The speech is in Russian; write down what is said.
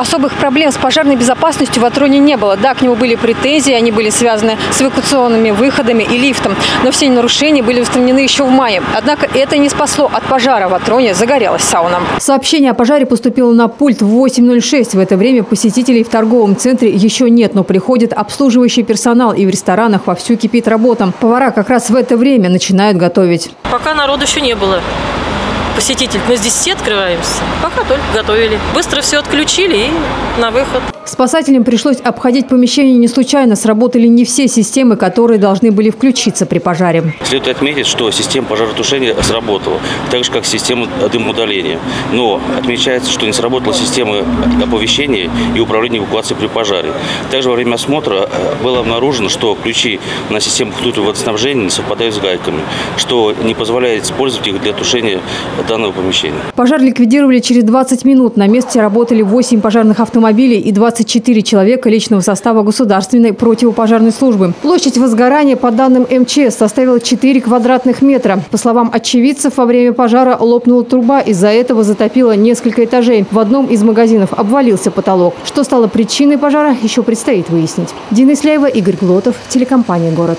Особых проблем с пожарной безопасностью в Атроне не было. Да, к нему были претензии, они были связаны с эвакуационными выходами и лифтом. Но все нарушения были устранены еще в мае. Однако это не спасло от пожара в Атроне, загорелась сауна. Сообщение о пожаре поступило на пульт в 8.06. В это время посетителей в торговом центре еще нет, но приходит обслуживающий персонал и в ресторанах вовсю кипит работа. Повара как раз в это время начинают готовить. Пока народу еще не было посетитель. Мы с 10 открываемся. Пока только готовили. Быстро все отключили и на выход. Спасателям пришлось обходить помещение не случайно. Сработали не все системы, которые должны были включиться при пожаре. Следует отметить, что система пожаротушения сработала, так же как система дымоудаления. Но отмечается, что не сработала система оповещения и управления эвакуацией при пожаре. Также во время осмотра э, было обнаружено, что ключи на систему внутреннего водоснабжения не совпадают с гайками, что не позволяет использовать их для тушения данного помещения. Пожар ликвидировали через 20 минут. На месте работали 8 пожарных автомобилей и 20 24 человека личного состава государственной противопожарной службы. Площадь возгорания, по данным МЧС, составила 4 квадратных метра. По словам очевидцев, во время пожара лопнула труба, из-за этого затопило несколько этажей. В одном из магазинов обвалился потолок. Что стало причиной пожара, еще предстоит выяснить. Дина Исляева, Игорь Глотов, телекомпания «Город».